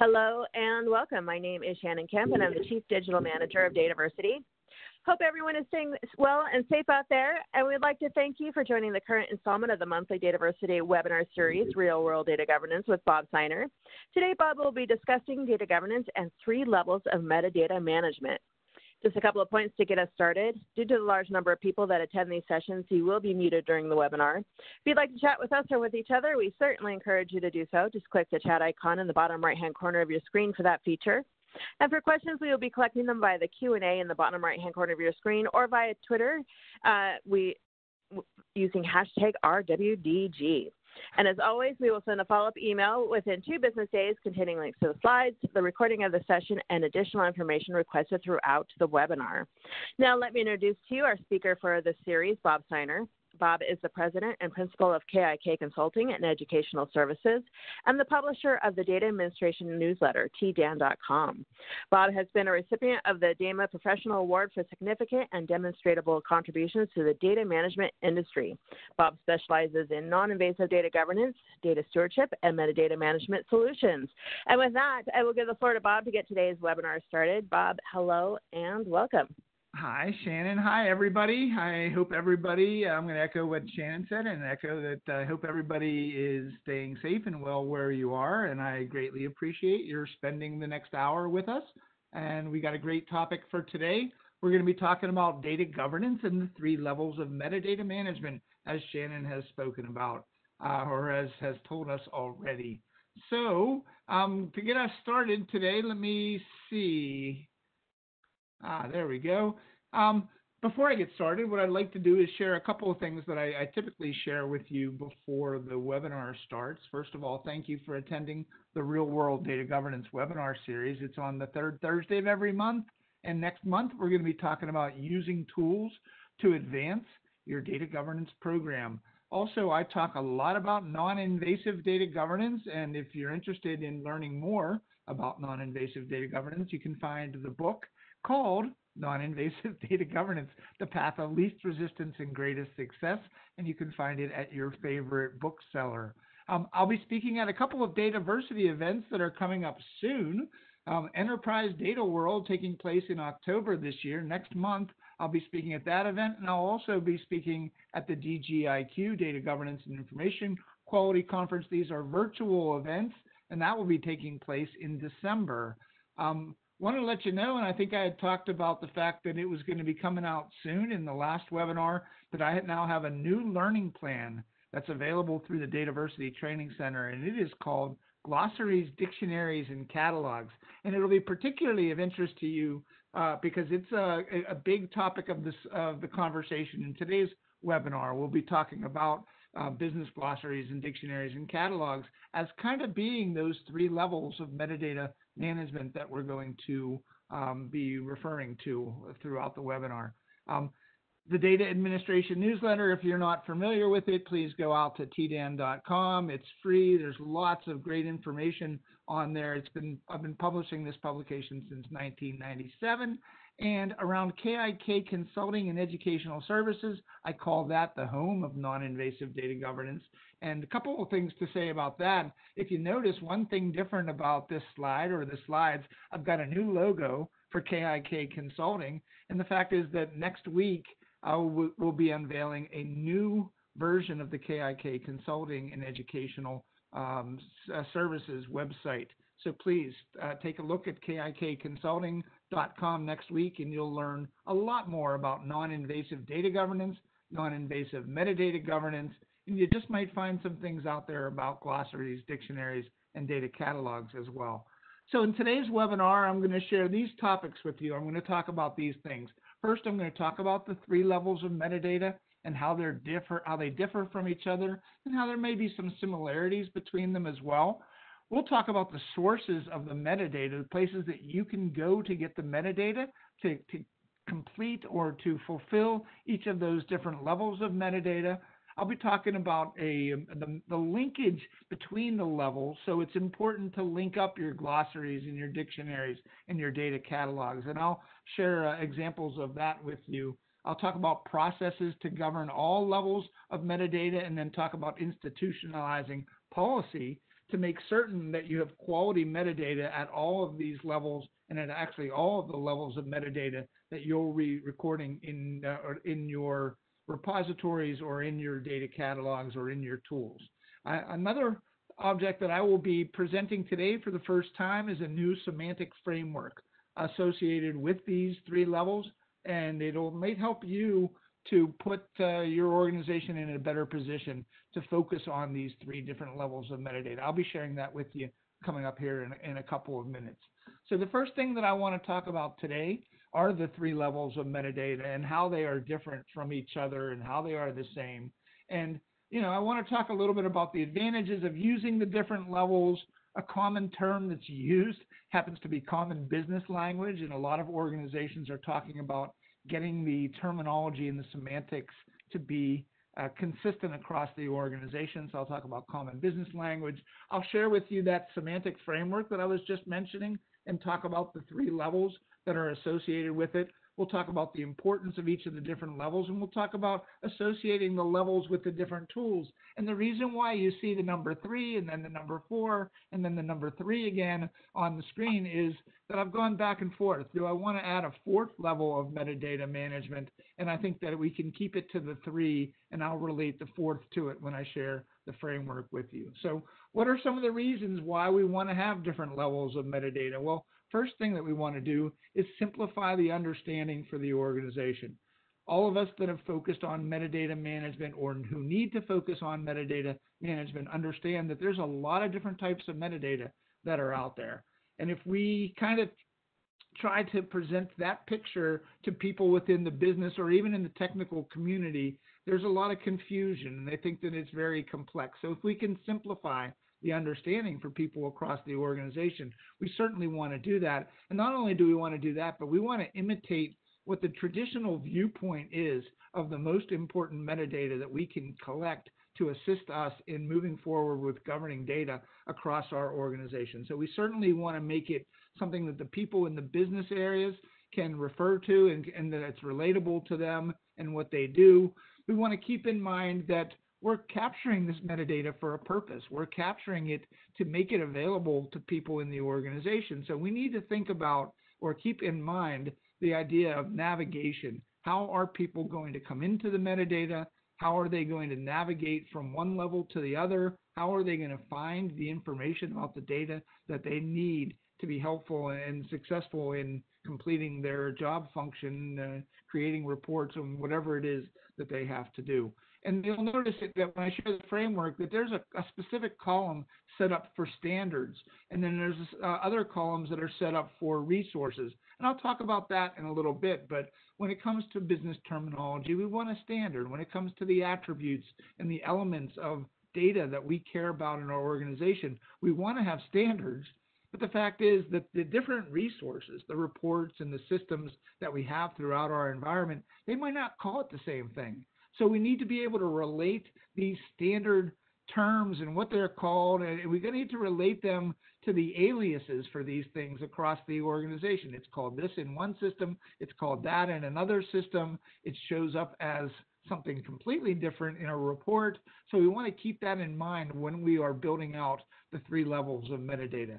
Hello and welcome. My name is Shannon Kemp, and I'm the Chief Digital Manager of Dataversity. Hope everyone is staying well and safe out there, and we'd like to thank you for joining the current installment of the monthly Dataversity webinar series, Real World Data Governance with Bob Seiner. Today, Bob will be discussing data governance and three levels of metadata management. Just a couple of points to get us started. Due to the large number of people that attend these sessions, you will be muted during the webinar. If you'd like to chat with us or with each other, we certainly encourage you to do so. Just click the chat icon in the bottom right-hand corner of your screen for that feature. And for questions, we will be collecting them via the Q&A in the bottom right-hand corner of your screen or via Twitter uh, we, using hashtag RWDG. And as always, we will send a follow up email within two business days containing links to the slides, the recording of the session, and additional information requested throughout the webinar. Now, let me introduce to you our speaker for this series, Bob Seiner. Bob is the president and principal of KIK Consulting and Educational Services and the publisher of the data administration newsletter, tdan.com. Bob has been a recipient of the DAMA Professional Award for significant and demonstrable contributions to the data management industry. Bob specializes in non invasive data governance, data stewardship, and metadata management solutions. And with that, I will give the floor to Bob to get today's webinar started. Bob, hello and welcome. Hi, Shannon. Hi, everybody. I hope everybody, I'm going to echo what Shannon said and echo that I hope everybody is staying safe and well where you are. And I greatly appreciate your spending the next hour with us. And we got a great topic for today. We're going to be talking about data governance and the three levels of metadata management, as Shannon has spoken about uh, or has, has told us already. So, um, to get us started today, let me see. Ah, there we go. Um, before I get started, what I'd like to do is share a couple of things that I, I, typically share with you before the webinar starts. First of all, thank you for attending the Real World Data Governance webinar series. It's on the third Thursday of every month. And next month, we're going to be talking about using tools to advance your data governance program. Also, I talk a lot about non-invasive data governance. And if you're interested in learning more about non-invasive data governance, you can find the book called Non-Invasive Data Governance, the path of least resistance and greatest success, and you can find it at your favorite bookseller. Um, I'll be speaking at a couple of Dataversity events that are coming up soon. Um, Enterprise Data World taking place in October this year. Next month, I'll be speaking at that event, and I'll also be speaking at the DGIQ Data Governance and Information Quality Conference. These are virtual events, and that will be taking place in December. Um, wanted to let you know, and I think I had talked about the fact that it was going to be coming out soon in the last webinar, that I now have a new learning plan that's available through the Dataversity Training Center, and it is called Glossaries, Dictionaries, and Catalogs. And it'll be particularly of interest to you uh, because it's a, a, big topic of this of the conversation. In today's webinar, we'll be talking about uh, business glossaries and dictionaries and catalogs as kind of being those three levels of metadata management that we're going to um, be referring to throughout the webinar. Um, the data administration newsletter, if you're not familiar with it, please go out to tdan.com. It's free. There's lots of great information on there. It's been I've been publishing this publication since 1997 and around KIK Consulting and Educational Services, I call that the home of non-invasive data governance. And a couple of things to say about that. If you notice one thing different about this slide or the slides, I've got a new logo for KIK Consulting. And the fact is that next week, we'll be unveiling a new version of the KIK Consulting and Educational um, uh, Services website. So please uh, take a look at KIKconsulting.com next week and you'll learn a lot more about non-invasive data governance, non-invasive metadata governance, you just might find some things out there about glossaries, dictionaries, and data catalogs as well. So in today's webinar, I'm going to share these topics with you. I'm going to talk about these things. First, I'm going to talk about the three levels of metadata and how they're differ, how they differ from each other, and how there may be some similarities between them as well. We'll talk about the sources of the metadata, the places that you can go to get the metadata to, to complete or to fulfill each of those different levels of metadata. I'll be talking about a the, the, linkage between the levels. So it's important to link up your glossaries and your dictionaries and your data catalogs. And I'll share uh, examples of that with you. I'll talk about processes to govern all levels of metadata and then talk about institutionalizing policy to make certain that you have quality metadata at all of these levels and at actually all of the levels of metadata that you'll be recording in, uh, in your repositories or in your data catalogs or in your tools. I, another object that I will be presenting today for the first time is a new semantic framework associated with these three levels, and it'll may help you to put uh, your organization in a better position to focus on these three different levels of metadata. I'll be sharing that with you coming up here in, in a couple of minutes. So the first thing that I want to talk about today are the three levels of metadata and how they are different from each other and how they are the same. And you know, I want to talk a little bit about the advantages of using the different levels. A common term that's used happens to be common business language, and a lot of organizations are talking about getting the terminology and the semantics to be uh, consistent across the organization. So I'll talk about common business language. I'll share with you that semantic framework that I was just mentioning and talk about the three levels that are associated with it. We'll talk about the importance of each of the different levels, and we'll talk about associating the levels with the different tools. And the reason why you see the number three and then the number four and then the number three again on the screen is that I've gone back and forth. Do I want to add a fourth level of metadata management? And I think that we can keep it to the three, and I'll relate the fourth to it when I share the framework with you. So, what are some of the reasons why we want to have different levels of metadata? Well, first thing that we want to do is simplify the understanding for the organization. All of us that have focused on metadata management or who need to focus on metadata management understand that there's a lot of different types of metadata that are out there. And if we kind of try to present that picture to people within the business or even in the technical community, there's a lot of confusion and they think that it's very complex. So if we can simplify the understanding for people across the organization. We certainly want to do that. And not only do we want to do that, but we want to imitate what the traditional viewpoint is of the most important metadata that we can collect to assist us in moving forward with governing data across our organization. So we certainly want to make it something that the people in the business areas can refer to and, and that it's relatable to them and what they do. We want to keep in mind that we're capturing this metadata for a purpose. We're capturing it to make it available to people in the organization. So we need to think about or keep in mind the idea of navigation. How are people going to come into the metadata? How are they going to navigate from one level to the other? How are they going to find the information about the data that they need to be helpful and successful in completing their job function, uh, creating reports, and whatever it is that they have to do? And you'll notice that when I share the framework, that there's a, a specific column set up for standards, and then there's uh, other columns that are set up for resources. And I'll talk about that in a little bit. But when it comes to business terminology, we want a standard. When it comes to the attributes and the elements of data that we care about in our organization, we want to have standards. But the fact is that the different resources, the reports and the systems that we have throughout our environment, they might not call it the same thing. So we need to be able to relate these standard terms and what they're called, and we're going to need to relate them to the aliases for these things across the organization. It's called this in one system, it's called that in another system. It shows up as something completely different in a report. So we want to keep that in mind when we are building out the three levels of metadata.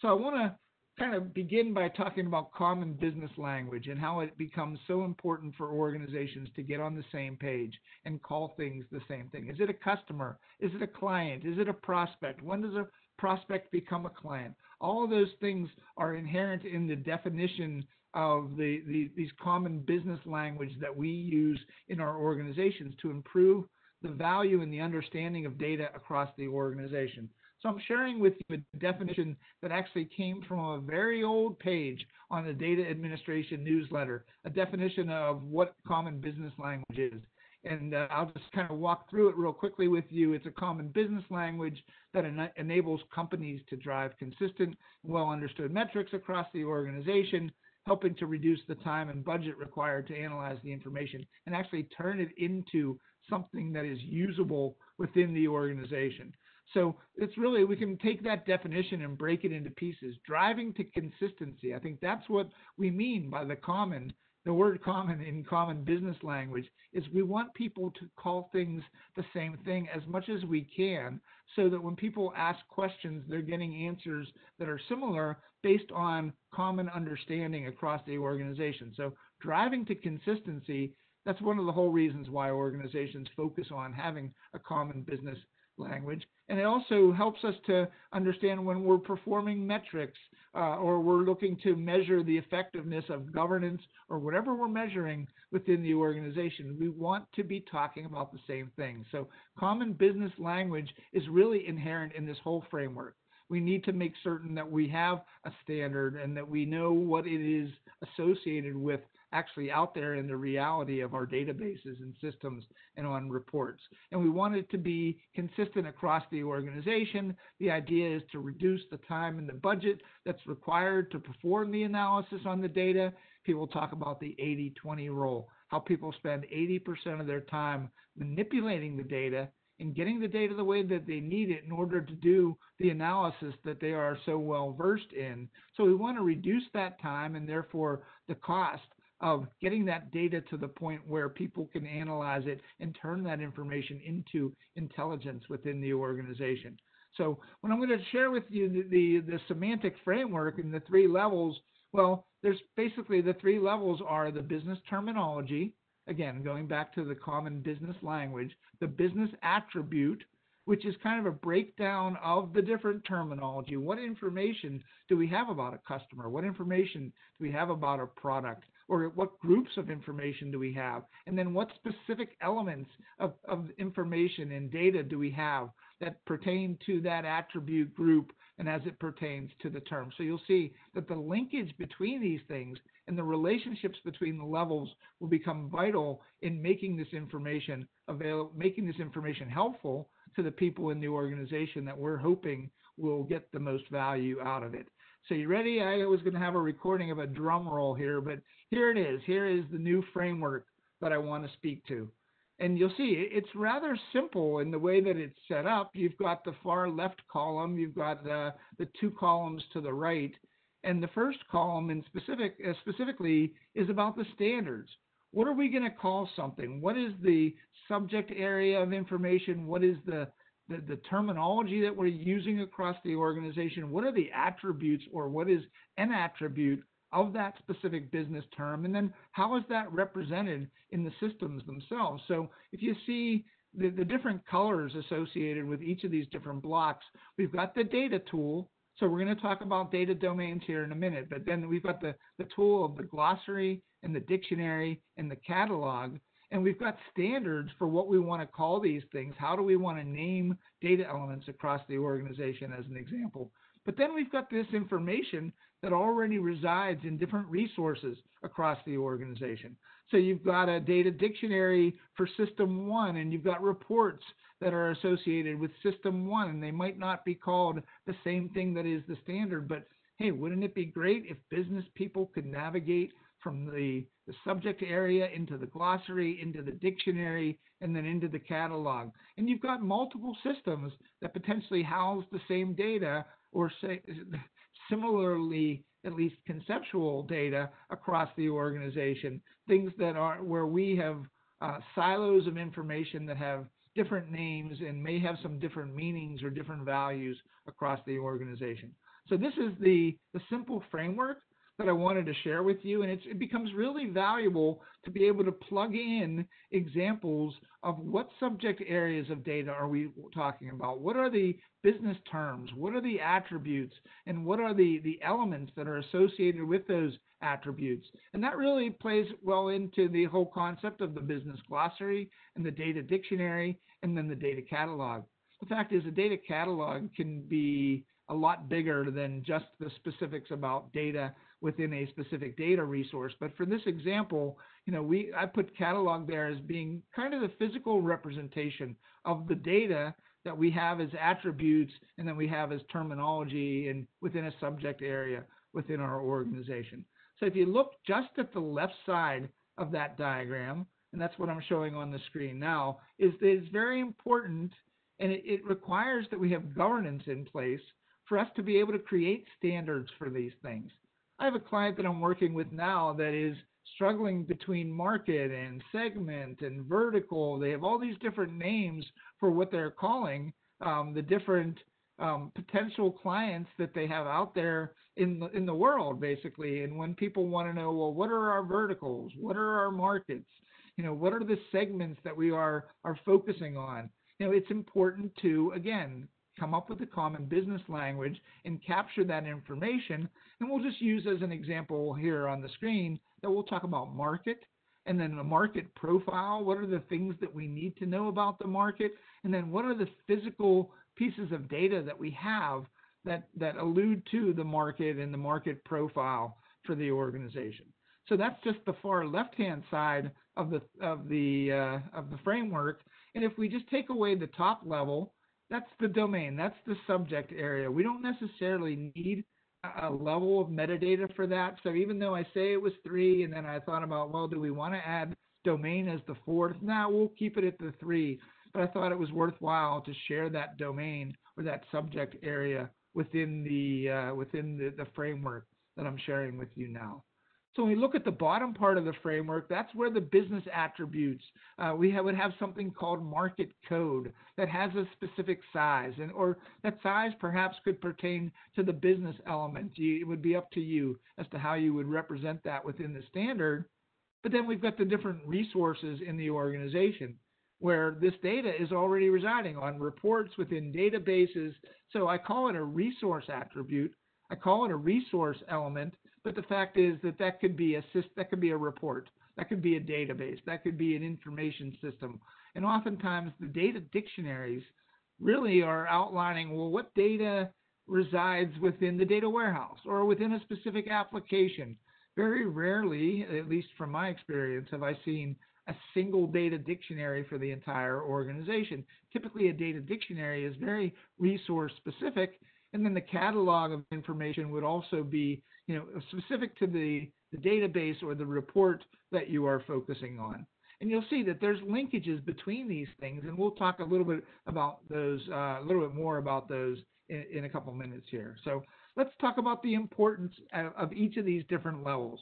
So I want to kind of begin by talking about common business language and how it becomes so important for organizations to get on the same page and call things the same thing. Is it a customer? Is it a client? Is it a prospect? When does a prospect become a client? All of those things are inherent in the definition of the, the, these common business language that we use in our organizations to improve the value and the understanding of data across the organization. So I'm sharing with you a definition that actually came from a very old page on the Data Administration newsletter, a definition of what common business language is. And uh, I'll just kind of walk through it real quickly with you. It's a common business language that en- enables companies to drive consistent, well understood metrics across the organization, helping to reduce the time and budget required to analyze the information and actually turn it into something that is usable within the organization. So it's really, we can take that definition and break it into pieces. Driving to consistency. I think that's what we mean by the common the word common in common business language is we want people to call things the same thing as much as we can so that when people ask questions, they're getting answers that are similar based on common understanding across the organization. So driving to consistency, that's one of the whole reasons why organizations focus on having a common business language. And it also helps us to understand when we're performing metrics uh, or we're looking to measure the effectiveness of governance or whatever we're measuring within the organization. We want to be talking about the same thing. So, common business language is really inherent in this whole framework. We need to make certain that we have a standard and that we know what it is associated with actually out there in the reality of our databases and systems and on reports. And we want it to be consistent across the organization. The idea is to reduce the time and the budget that's required to perform the analysis on the data. People talk about the 80 20 rule, how people spend 80% of their time manipulating the data and getting the data the way that they need it in order to do the analysis that they are so well versed in. So we want to reduce that time and therefore the cost of getting that data to the point where people can analyze it and turn that information into intelligence within the organization. So when I'm going to share with you the, the, the semantic framework and the three levels, well, there's basically the three levels are the business terminology, again, going back to the common business language, the business attribute, which is kind of a breakdown of the different terminology. What information do we have about a customer? What information do we have about a product? Or what groups of information do we have? And then what specific elements of, of information and data do we have that pertain to that attribute group and as it pertains to the term. So you'll see that the linkage between these things and the relationships between the levels will become vital in making this information available, making this information helpful to the people in the organization that we're hoping will get the most value out of it. So you ready? I was going to have a recording of a drum roll here, but here it is. Here is the new framework that I want to speak to. And you'll see it's rather simple in the way that it's set up. You've got the far left column, you've got the, the two columns to the right, and the first column in specific uh, specifically is about the standards. What are we going to call something? What is the subject area of information? What is the the, the terminology that we're using across the organization, what are the attributes or what is an attribute of that specific business term, and then how is that represented in the systems themselves? So if you see the, the different colors associated with each of these different blocks, we've got the data tool. So we're going to talk about data domains here in a minute, but then we've got the, the tool of the glossary and the dictionary and the catalog. And we've got standards for what we want to call these things. How do we want to name data elements across the organization, as an example? But then we've got this information that already resides in different resources across the organization. So you've got a data dictionary for System 1, and you've got reports that are associated with System 1, and they might not be called the same thing that is the standard, but hey, wouldn't it be great if business people could navigate from the, the subject area into the glossary, into the dictionary, and then into the catalog. And you've got multiple systems that potentially house the same data or say similarly at least conceptual data across the organization. Things that are where we have uh, silos of information that have different names and may have some different meanings or different values across the organization. So this is the, the simple framework that I wanted to share with you. And it becomes really valuable to be able to plug in examples of what subject areas of data are we talking about? What are the business terms? What are the attributes? And what are the, the elements that are associated with those attributes? And that really plays well into the whole concept of the business glossary and the data dictionary and then the data catalog. The fact is, a data catalog can be a lot bigger than just the specifics about data within a specific data resource. But for this example, you know, we I put catalog there as being kind of the physical representation of the data that we have as attributes and then we have as terminology and within a subject area within our organization. So if you look just at the left side of that diagram, and that's what I'm showing on the screen now, is that it's very important and it, it requires that we have governance in place for us to be able to create standards for these things. I have a client that I'm working with now that is struggling between market and segment and vertical. They have all these different names for what they're calling um, the different um, potential clients that they have out there in the, in the world, basically. And when people want to know, well, what are our verticals? What are our markets? You know, what are the segments that we are are focusing on? You know, it's important to again come up with a common business language and capture that information. And we'll just use as an example here on the screen that we'll talk about market and then the market profile. What are the things that we need to know about the market? And then what are the physical pieces of data that we have that, that allude to the market and the market profile for the organization. So that's just the far left-hand side of the of the uh, of the framework. And if we just take away the top level, that's the domain, that's the subject area. We don't necessarily need a level of metadata for that. So even though I say it was three, and then I thought about, well, do we want to add domain as the fourth? Now nah, we'll keep it at the three. But I thought it was worthwhile to share that domain or that subject area within the uh, within the, the framework that I'm sharing with you now. So when we look at the bottom part of the framework, that's where the business attributes. Uh, we have, would have something called market code that has a specific size, and or that size perhaps could pertain to the business element. You, it would be up to you as to how you would represent that within the standard. But then we've got the different resources in the organization where this data is already residing on reports within databases. So I call it a resource attribute. I call it a resource element but the fact is that that could be a that could be a report, that could be a database, that could be an information system, and oftentimes the data dictionaries really are outlining well what data resides within the data warehouse or within a specific application. Very rarely, at least from my experience, have I seen a single data dictionary for the entire organization. Typically, a data dictionary is very resource specific, and then the catalog of information would also be you know, specific to the, the database or the report that you are focusing on. And you'll see that there's linkages between these things, and we'll talk a little bit about those, uh, a little bit more about those in, in a couple minutes here. So let's talk about the importance of each of these different levels.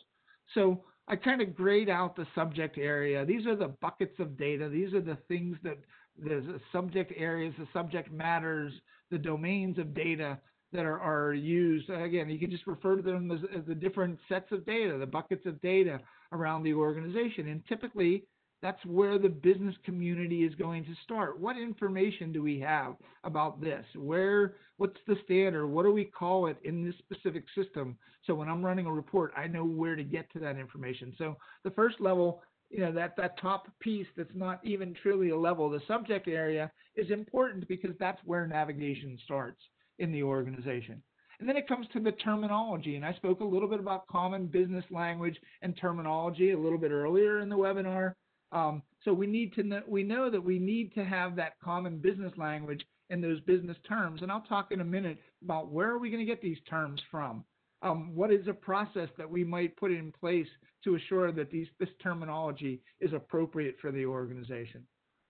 So I kind of grayed out the subject area. These are the buckets of data. These are the things that the subject areas, the subject matters, the domains of data that are, are used. Again, you can just refer to them as, as the different sets of data, the buckets of data around the organization. And typically, that's where the business community is going to start. What information do we have about this? Where, what's the standard? What do we call it in this specific system? So when I'm running a report, I know where to get to that information. So the first level, you know, that, that top piece that's not even truly a level, the subject area is important because that's where navigation starts in the organization. And then it comes to the terminology. And I spoke a little bit about common business language and terminology a little bit earlier in the webinar. Um, so we need to know, we know that we need to have that common business language and those business terms. And I'll talk in a minute about where are we going to get these terms from. Um, what is a process that we might put in place to assure that these, this terminology is appropriate for the organization?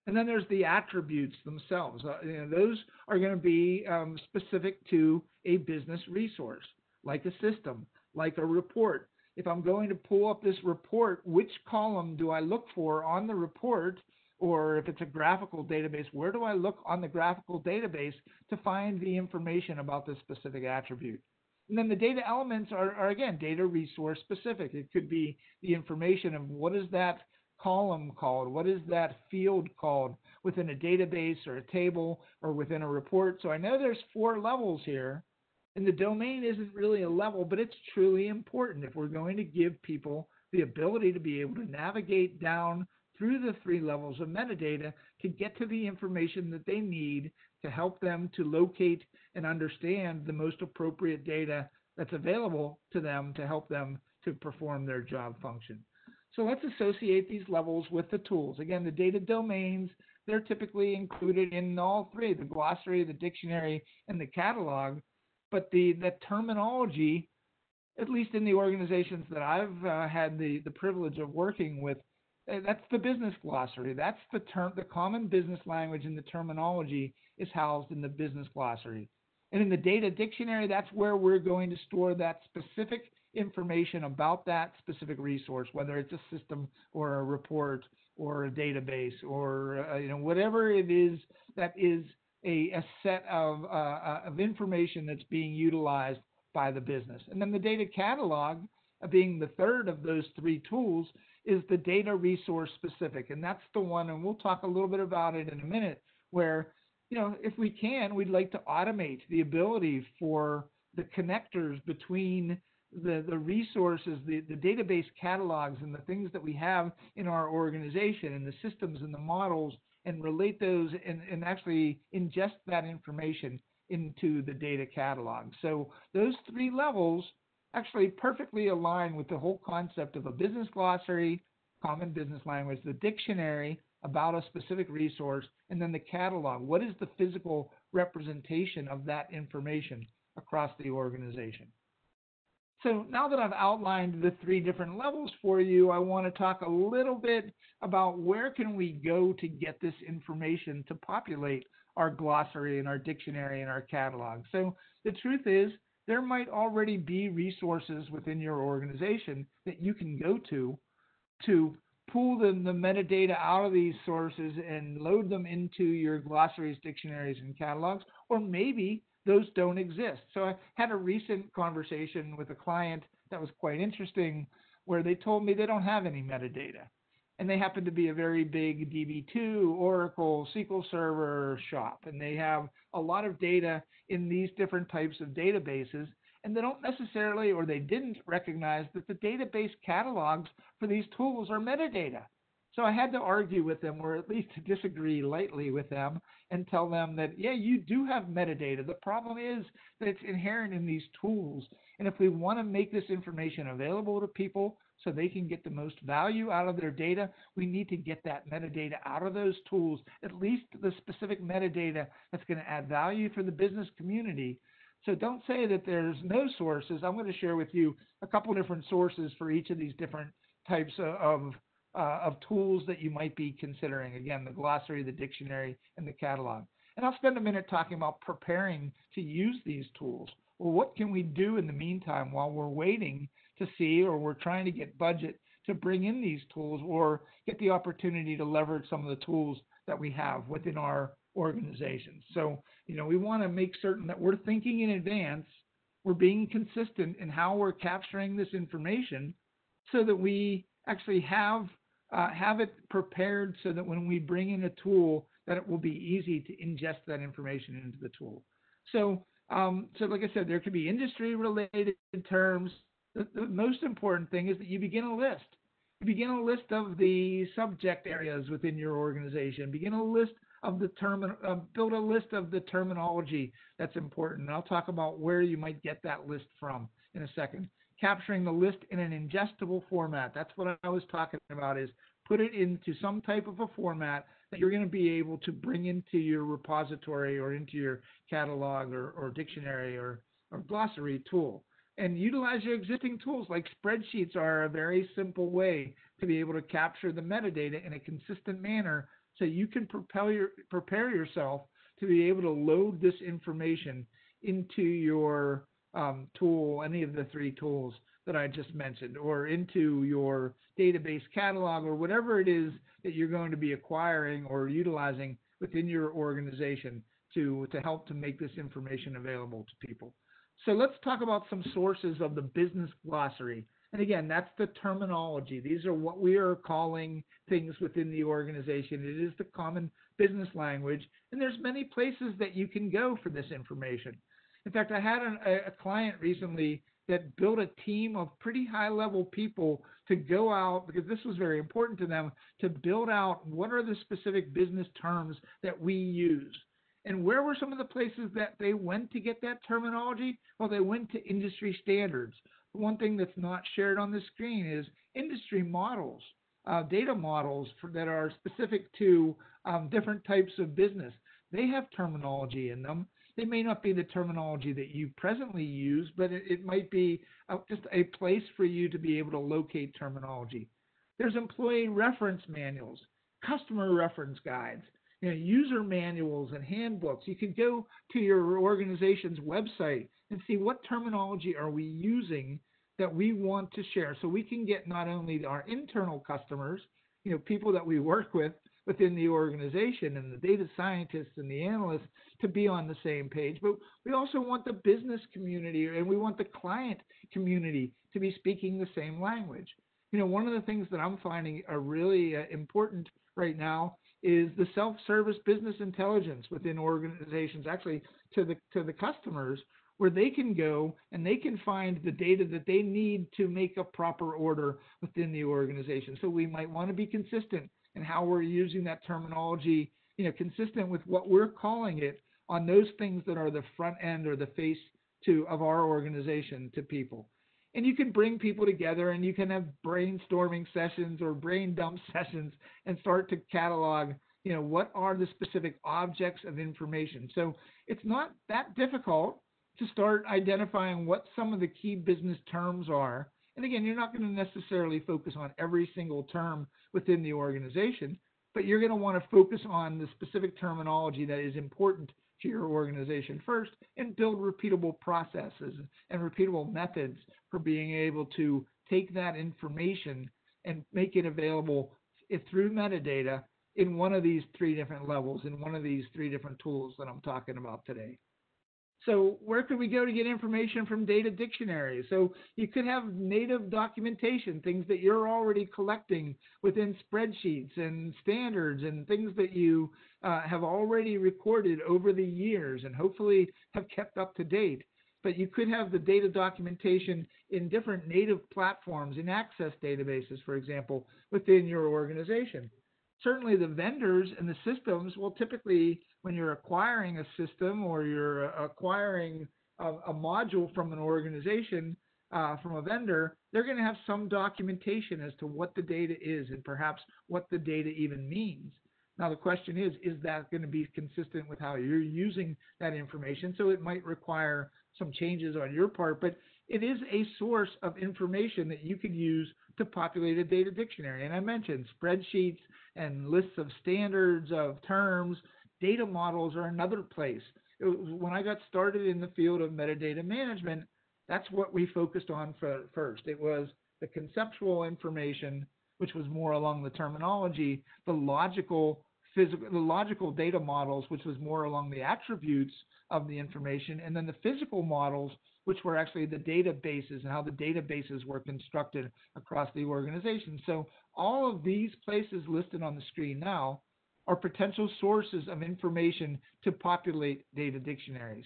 And then there's the attributes themselves. Uh, you know, those are going to be um, specific to a business resource, like a system, like a report. If I'm going to pull up this report, which column do I look for on the report? Or if it's a graphical database, where do I look on the graphical database to find the information about this specific attribute? And then the data elements are, are, again data resource specific. It could be the information of what is that column called? What is that field called within a database or a table or within a report? So I know there's four levels here, and the domain isn't really a level, but it's truly important if we're going to give people the ability to be able to navigate down through the three levels of metadata to get to the information that they need to help them to locate and understand the most appropriate data that's available to them to help them to perform their job function. So let's associate these levels with the tools. Again, the data domains, they're typically included in all three, the glossary, the dictionary, and the catalog. But the, the terminology, at least in the organizations that I've uh, had the, the privilege of working with, uh, that's the business glossary. That's the term, the common business language and the terminology is housed in the business glossary. And in the data dictionary, that's where we're going to store that specific information about that specific resource, whether it's a system or a report or a database or uh, you know whatever it is that is a, a set of, uh, uh, of information that's being utilized by the business. And then the data catalog, uh, being the third of those three tools, is the data resource specific. And that's the one, and we'll talk a little bit about it in a minute, where, you know, if we can, we'd like to automate the ability for the connectors between the, the resources, the, the database catalogs, and the things that we have in our organization, and the systems and the models, and relate those and, and actually ingest that information into the data catalog. So those three levels actually perfectly align with the whole concept of a business glossary, common business language, the dictionary about a specific resource, and then the catalog. What is the physical representation of that information across the organization? So now that I've outlined the three different levels for you, I want to talk a little bit about where can we go to get this information to populate our glossary and our dictionary and our catalog. So the truth is there might already be resources within your organization that you can go to to pull the, the metadata out of these sources and load them into your glossaries, dictionaries, and catalogs, or maybe those don't exist. So I had a recent conversation with a client that was quite interesting where they told me they don't have any metadata. And they happen to be a very big DB2, Oracle, SQL Server shop. And they have a lot of data in these different types of databases. And they don't necessarily, or they didn't recognize that the database catalogs for these tools are metadata. So I had to argue with them, or at least disagree lightly with them, and tell them that, yeah, you do have metadata. The problem is that it's inherent in these tools. And if we want to make this information available to people so they can get the most value out of their data, we need to get that metadata out of those tools, at least the specific metadata that's going to add value for the business community. So don't say that there's no sources. I'm going to share with you a couple different sources for each of these different types of uh, of tools that you might be considering. Again, the glossary, the dictionary, and the catalog. And I'll spend a minute talking about preparing to use these tools. Well, what can we do in the meantime while we're waiting to see or we're trying to get budget to bring in these tools or get the opportunity to leverage some of the tools that we have within our organizations? So, you know, we want to make certain that we're thinking in advance, we're being consistent in how we're capturing this information so that we actually have uh, have it prepared so that when we bring in a tool, that it will be easy to ingest that information into the tool. So, um, so like I said, there could be industry-related terms. The, the, most important thing is that you begin a list. You begin a list of the subject areas within your organization. Begin a list of the term, uh, build a list of the terminology that's important. And I'll talk about where you might get that list from in a second capturing the list in an ingestible format. That's what I was talking about is put it into some type of a format that you're going to be able to bring into your repository or into your catalog or, or dictionary or, or glossary tool. And utilize your existing tools like spreadsheets are a very simple way to be able to capture the metadata in a consistent manner so you can propel your, prepare yourself to be able to load this information into your um, tool, any of the three tools that I just mentioned, or into your database catalog, or whatever it is that you're going to be acquiring or utilizing within your organization to, to help to make this information available to people. So let's talk about some sources of the business glossary. And again, that's the terminology. These are what we are calling things within the organization. It is the common business language. And there's many places that you can go for this information. In fact, I had a, a client recently that built a team of pretty high level people to go out because this was very important to them to build out what are the specific business terms that we use. And where were some of the places that they went to get that terminology? Well, they went to industry standards. One thing that's not shared on the screen is industry models, uh, data models for, that are specific to um, different types of business. They have terminology in them they may not be the terminology that you presently use, but it, it might be a, just a place for you to be able to locate terminology. There's employee reference manuals, customer reference guides. you know, user manuals and handbooks. You can go to your organization's website and see what terminology are we using that we want to share so we can get not only our internal customers, you know, people that we work with within the organization and the data scientists and the analysts to be on the same page, but we also want the business community and we want the client community to be speaking the same language. You know, one of the things that I'm finding are really uh, important right now is the self-service business intelligence within organizations, actually to the to the customers, where they can go and they can find the data that they need to make a proper order within the organization. So we might want to be consistent in how we're using that terminology, you know, consistent with what we're calling it on those things that are the front end or the face to of our organization to people. And you can bring people together and you can have brainstorming sessions or brain dump sessions and start to catalog, you know, what are the specific objects of information. So it's not that difficult to start identifying what some of the key business terms are. And again, you're not going to necessarily focus on every single term within the organization, but you're going to want to focus on the specific terminology that is important to your organization first and build repeatable processes and repeatable methods for being able to take that information and make it available through metadata in one of these three different levels, in one of these three different tools that I'm talking about today. So where could we go to get information from data dictionaries? So you could have native documentation, things that you're already collecting within spreadsheets and standards and things that you uh, have already recorded over the years and hopefully have kept up to date. But you could have the data documentation in different native platforms, in access databases, for example, within your organization certainly the vendors and the systems will typically, when you're acquiring a system or you're acquiring a, a module from an organization, uh, from a vendor, they're going to have some documentation as to what the data is and perhaps what the data even means. Now, the question is, is that going to be consistent with how you're using that information? So it might require some changes on your part, but it is a source of information that you could use to populate a data dictionary. And I mentioned spreadsheets and lists of standards of terms. Data models are another place. when I got started in the field of metadata management, that's what we focused on for, first. It was the conceptual information, which was more along the terminology, the logical physical, the logical data models, which was more along the attributes of the information, and then the physical models, which were actually the databases and how the databases were constructed across the organization. So all of these places listed on the screen now are potential sources of information to populate data dictionaries.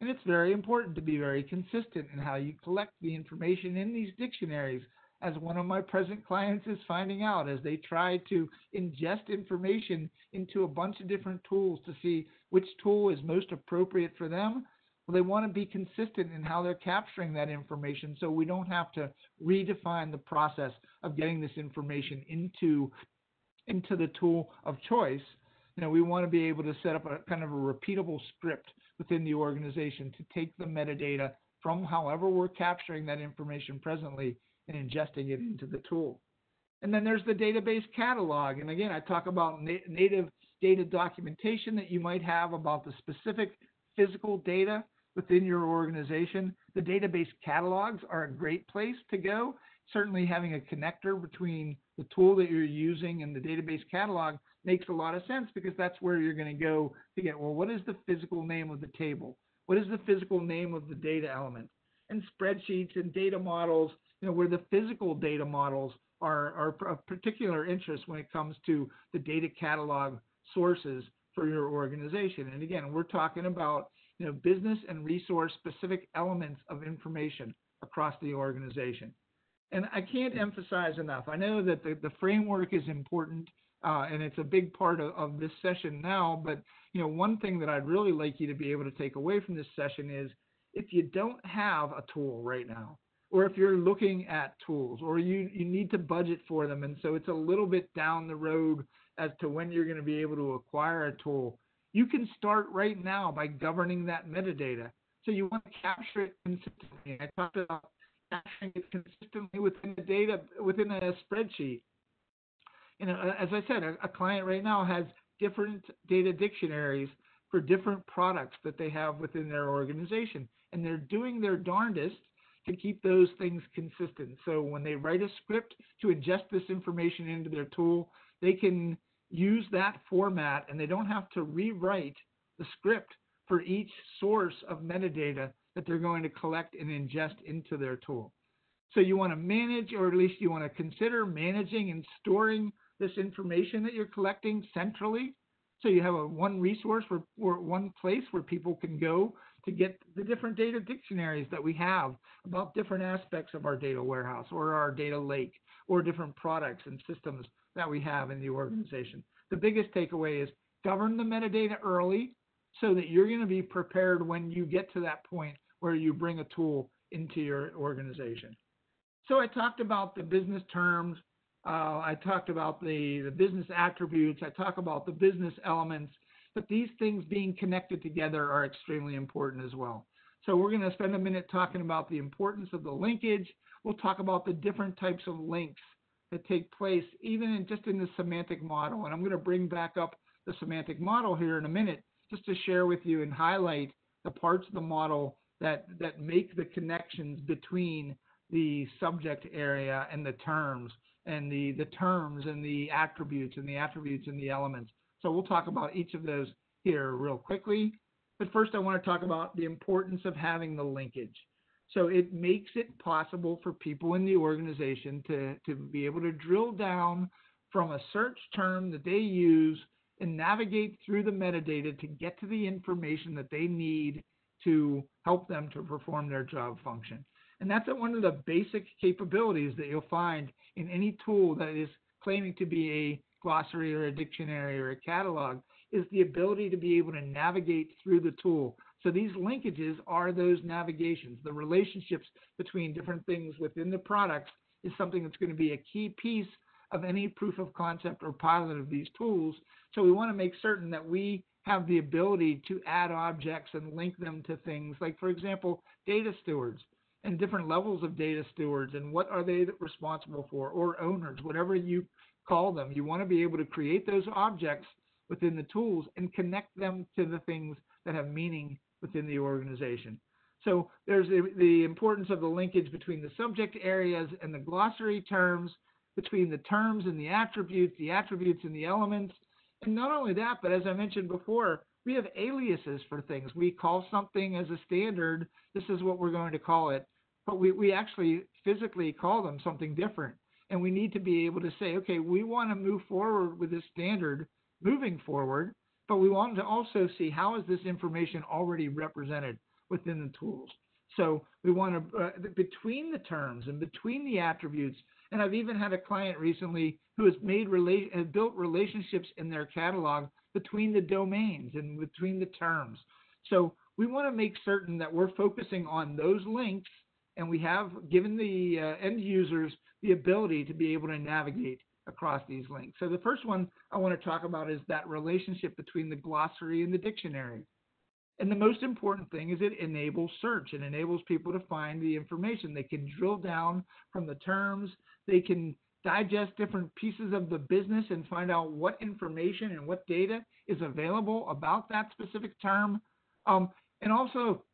And it's very important to be very consistent in how you collect the information in these dictionaries, as one of my present clients is finding out as they try to ingest information into a bunch of different tools to see which tool is most appropriate for them well, they want to be consistent in how they're capturing that information so we don't have to redefine the process of getting this information into, into the tool of choice. You know, we want to be able to set up a kind of a repeatable script within the organization to take the metadata from however we're capturing that information presently and ingesting it into the tool. And then there's the database catalog. And again, I talk about na native data documentation that you might have about the specific physical data within your organization. The database catalogs are a great place to go. Certainly, having a connector between the tool that you're using and the database catalog makes a lot of sense because that's where you're going to go to get well, what is the physical name of the table? What is the physical name of the data element? And spreadsheets and data models, you know, where the physical data models are, are of particular interest when it comes to the data catalog sources for your organization. And again, we're talking about you know, business and resource specific elements of information across the organization. And I can't emphasize enough. I know that the, the framework is important uh, and it's a big part of, of this session now. But you know, one thing that I'd really like you to be able to take away from this session is if you don't have a tool right now, or if you're looking at tools, or you, you need to budget for them, and so it's a little bit down the road as to when you're going to be able to acquire a tool, you can start right now by governing that metadata. So you want to capture it consistently. I talked about capturing it consistently within the data, within a spreadsheet. You know, as I said, a, a client right now has different data dictionaries for different products that they have within their organization. And they're doing their darndest to keep those things consistent. So when they write a script to ingest this information into their tool, they can use that format and they don't have to rewrite the script for each source of metadata that they're going to collect and ingest into their tool. So you want to manage, or at least you want to consider managing and storing this information that you're collecting centrally. So you have a one resource or, or one place where people can go to get the different data dictionaries that we have about different aspects of our data warehouse or our data lake or different products and systems that we have in the organization. The biggest takeaway is govern the metadata early so that you're going to be prepared when you get to that point where you bring a tool into your organization. So I talked about the business terms. Uh, I talked about the, the business attributes. I talk about the business elements. But these things being connected together are extremely important as well. So we're going to spend a minute talking about the importance of the linkage. We'll talk about the different types of links that take place, even in, just in the semantic model. And I'm going to bring back up the semantic model here in a minute, just to share with you and highlight the parts of the model that that make the connections between the subject area and the terms and the, the terms and the attributes and the attributes and the elements. So we'll talk about each of those here real quickly. But first I want to talk about the importance of having the linkage. So it makes it possible for people in the organization to, to be able to drill down from a search term that they use and navigate through the metadata to get to the information that they need to help them to perform their job function. And that's one of the basic capabilities that you'll find in any tool that is claiming to be a glossary or a dictionary or a catalog is the ability to be able to navigate through the tool. So these linkages are those navigations. The relationships between different things within the products is something that's going to be a key piece of any proof of concept or pilot of these tools. So we want to make certain that we have the ability to add objects and link them to things like, for example, data stewards and different levels of data stewards and what are they responsible for or owners, whatever you call them. You want to be able to create those objects within the tools and connect them to the things that have meaning within the organization. So there's the, the importance of the linkage between the subject areas and the glossary terms, between the terms and the attributes, the attributes and the elements. And not only that, but as I mentioned before, we have aliases for things. We call something as a standard, this is what we're going to call it but we, we actually physically call them something different. And we need to be able to say, okay, we want to move forward with this standard moving forward, but we want to also see how is this information already represented within the tools. So we want to, uh, between the terms and between the attributes, and I've even had a client recently who has made rela- has built relationships in their catalog between the domains and between the terms. So we want to make certain that we're focusing on those links and we have given the uh, end users the ability to be able to navigate across these links. So the first one I want to talk about is that relationship between the glossary and the dictionary. And the most important thing is it enables search. It enables people to find the information. They can drill down from the terms. They can digest different pieces of the business and find out what information and what data is available about that specific term. Um, and also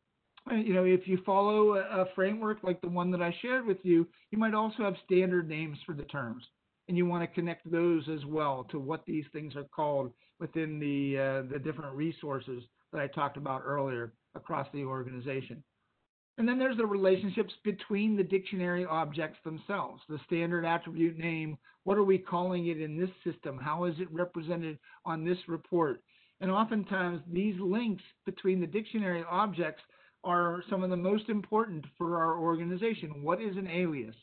you know, if you follow a, framework like the one that I shared with you, you might also have standard names for the terms, and you want to connect those as well to what these things are called within the uh, the different resources that I talked about earlier across the organization. And then there's the relationships between the dictionary objects themselves, the standard attribute name. What are we calling it in this system? How is it represented on this report? And oftentimes, these links between the dictionary objects are some of the most important for our organization. What is an alias?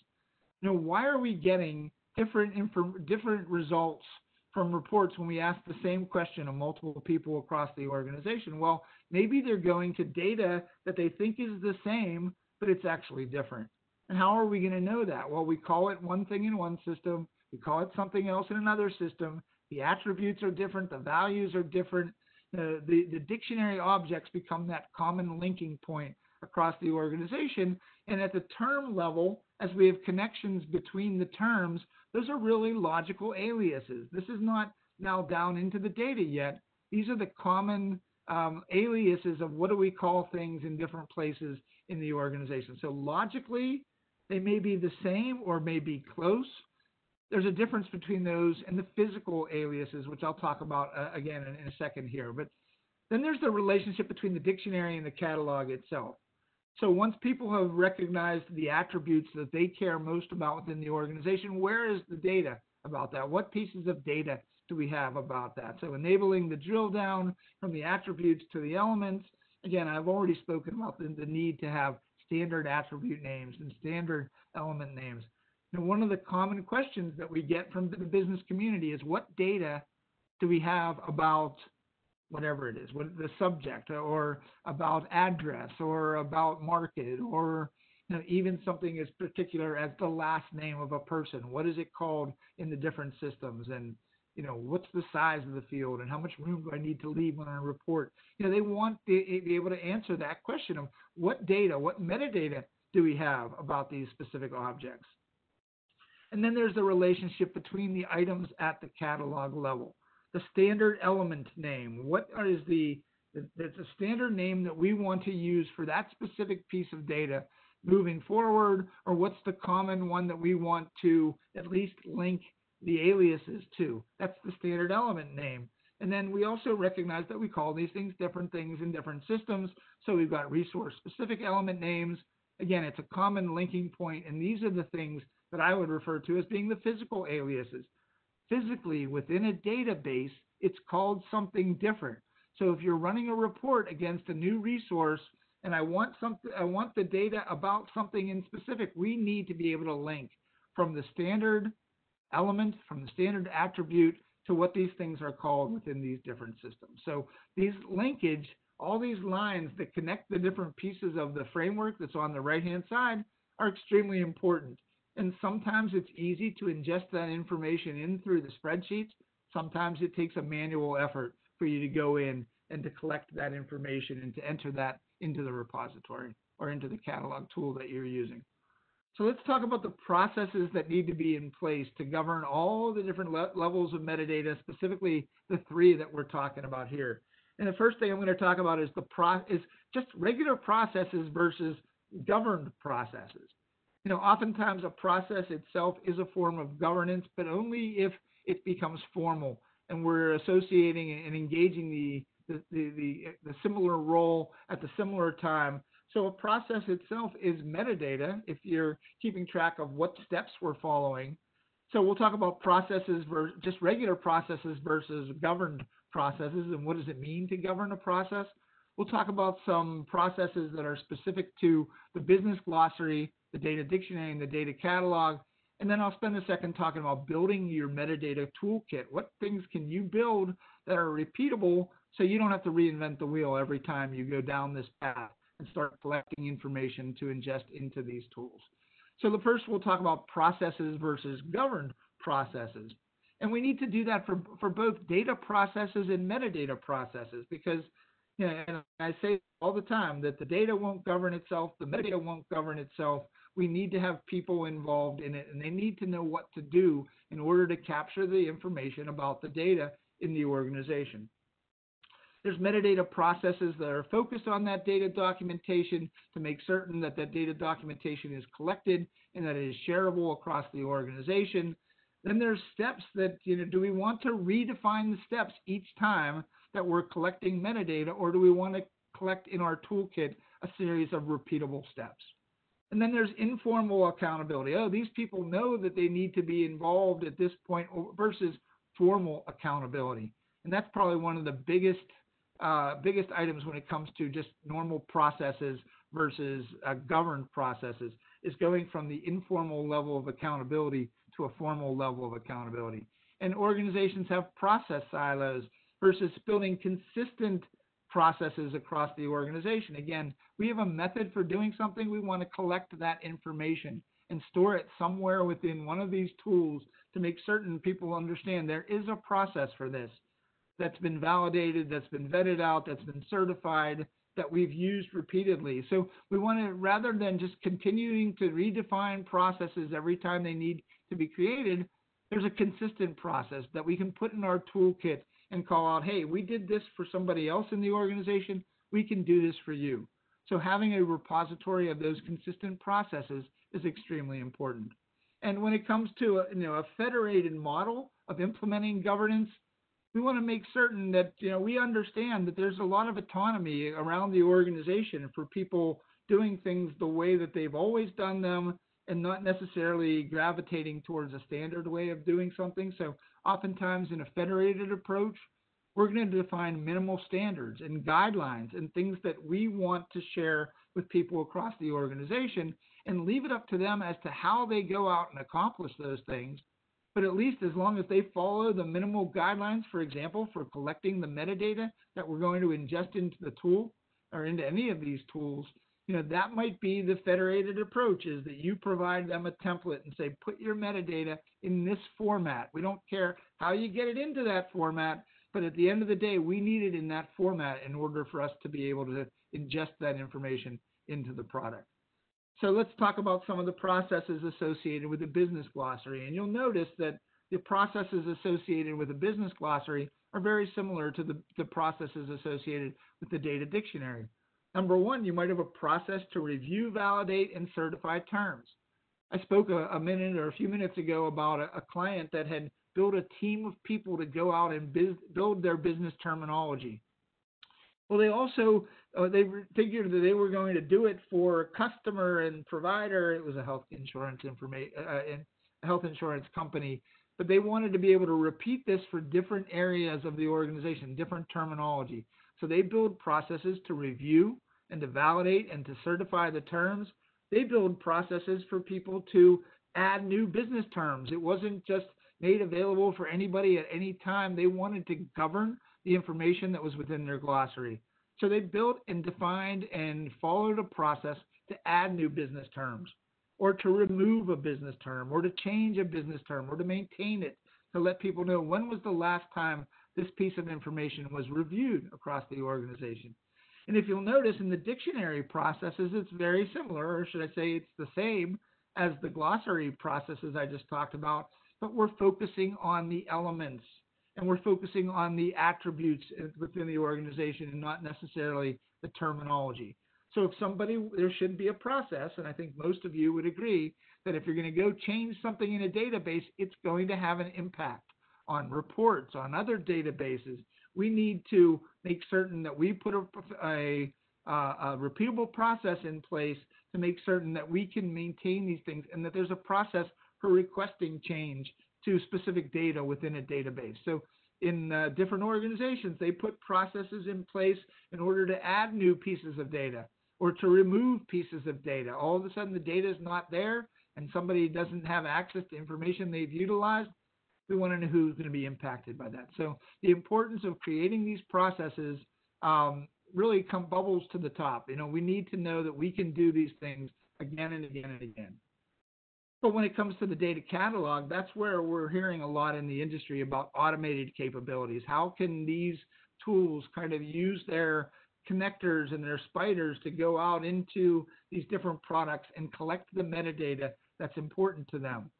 You know, why are we getting different different results from reports when we ask the same question of multiple people across the organization? Well, maybe they're going to data that they think is the same, but it's actually different. And how are we going to know that? Well, we call it one thing in one system, we call it something else in another system. The attributes are different, the values are different, the, the, the dictionary objects become that common linking point across the organization. And at the term level, as we have connections between the terms, those are really logical aliases. This is not now down into the data yet. These are the common um, aliases of what do we call things in different places in the organization. So logically, they may be the same or may be close. There's a difference between those and the physical aliases, which I'll talk about uh, again in, in a second here. But then there's the relationship between the dictionary and the catalog itself. So once people have recognized the attributes that they care most about within the organization, where is the data about that? What pieces of data do we have about that? So enabling the drill down from the attributes to the elements. Again, I've already spoken about the, the need to have standard attribute names and standard element names. And one of the common questions that we get from the business community is what data do we have about whatever it is, what the subject, uh, or about address, or about market, or you know, even something as particular as the last name of a person. What is it called in the different systems? And you know, what's the size of the field and how much room do I need to leave when I report? You know, they want to eh, be able to answer that question of what data, what metadata do we have about these specific objects? And then there's the relationship between the items at the catalog level the standard element name. What is the that's a standard name that we want to use for that specific piece of data moving forward, or what's the common one that we want to at least link the aliases to? That's the standard element name. And then we also recognize that we call these things different things in different systems. So we've got resource specific element names. Again, it's a common linking point, and these are the things that I would refer to as being the physical aliases physically within a database, it's called something different. So if you're running a report against a new resource and I want something I want the data about something in specific, we need to be able to link from the standard element, from the standard attribute to what these things are called within these different systems. So these linkage, all these lines that connect the different pieces of the framework that's on the right hand side are extremely important. And sometimes it's easy to ingest that information in through the spreadsheets. Sometimes it takes a manual effort for you to go in and to collect that information and to enter that into the repository or into the catalog tool that you're using. So let's talk about the processes that need to be in place to govern all the different le levels of metadata, specifically the three that we're talking about here. And the first thing I'm going to talk about is the pro is just regular processes versus governed processes you know, oftentimes a process itself is a form of governance, but only if it becomes formal and we're associating and engaging the the, the, the, the similar role at the similar time. So a process itself is metadata if you're keeping track of what steps we're following. So we'll talk about processes versus just regular processes versus governed processes and what does it mean to govern a process. We'll talk about some processes that are specific to the business glossary the data dictionary and the data catalog. And then I'll spend a second talking about building your metadata toolkit. What things can you build that are repeatable so you don't have to reinvent the wheel every time you go down this path and start collecting information to ingest into these tools. So the first we'll talk about processes versus governed processes. And we need to do that for, for both data processes and metadata processes because and I say all the time that the data won't govern itself, the metadata won't govern itself, we need to have people involved in it and they need to know what to do in order to capture the information about the data in the organization. There's metadata processes that are focused on that data documentation to make certain that that data documentation is collected and that it is shareable across the organization. Then there's steps that, you know, do we want to redefine the steps each time that we're collecting metadata or do we want to collect in our toolkit a series of repeatable steps? And then there's informal accountability. Oh, these people know that they need to be involved at this point versus formal accountability. And that's probably one of the biggest uh, biggest items when it comes to just normal processes versus uh, governed processes is going from the informal level of accountability to a formal level of accountability. And organizations have process silos versus building consistent processes across the organization. Again, we have a method for doing something. We want to collect that information and store it somewhere within one of these tools to make certain people understand there is a process for this that's been validated, that's been vetted out, that's been certified, that we've used repeatedly. So we want to, rather than just continuing to redefine processes every time they need to be created, there's a consistent process that we can put in our toolkit and call out, hey, we did this for somebody else in the organization. We can do this for you. So having a repository of those consistent processes is extremely important. And when it comes to a, you know, a federated model of implementing governance, we want to make certain that you know we understand that there's a lot of autonomy around the organization for people doing things the way that they've always done them and not necessarily gravitating towards a standard way of doing something. So oftentimes in a federated approach, we're going to define minimal standards and guidelines and things that we want to share with people across the organization and leave it up to them as to how they go out and accomplish those things. But at least as long as they follow the minimal guidelines, for example, for collecting the metadata that we're going to ingest into the tool or into any of these tools, you know, that might be the federated approach is that you provide them a template and say, put your metadata in this format. We don't care how you get it into that format, but at the end of the day, we need it in that format in order for us to be able to ingest that information into the product. So let's talk about some of the processes associated with the business glossary. And you'll notice that the processes associated with the business glossary are very similar to the, the processes associated with the data dictionary. Number one, you might have a process to review, validate, and certify terms. I spoke a, a minute or a few minutes ago about a, a, client that had built a team of people to go out and biz, build their business terminology. Well, they also uh, they figured that they were going to do it for customer and provider. It was a health insurance information, uh, uh health insurance company, but they wanted to be able to repeat this for different areas of the organization, different terminology. So they build processes to review, and to validate and to certify the terms, they build processes for people to add new business terms. It wasn't just made available for anybody at any time. They wanted to govern the information that was within their glossary. So they built and defined and followed a process to add new business terms or to remove a business term or to change a business term or to maintain it to let people know when was the last time this piece of information was reviewed across the organization. And if you'll notice in the dictionary processes, it's very similar, or should I say it's the same as the glossary processes I just talked about, but we're focusing on the elements and we're focusing on the attributes within the organization and not necessarily the terminology. So if somebody, there should be a process, and I think most of you would agree that if you're going to go change something in a database, it's going to have an impact on reports, on other databases, we need to make certain that we put a, a, a, repeatable process in place to make certain that we can maintain these things and that there's a process for requesting change to specific data within a database. So in uh, different organizations, they put processes in place in order to add new pieces of data or to remove pieces of data. All of a sudden, the data is not there and somebody doesn't have access to information they've utilized we want to know who's going to be impacted by that. So the importance of creating these processes um, really come bubbles to the top. You know, we need to know that we can do these things again and again and again. But when it comes to the data catalog, that's where we're hearing a lot in the industry about automated capabilities. How can these tools kind of use their connectors and their spiders to go out into these different products and collect the metadata that's important to them?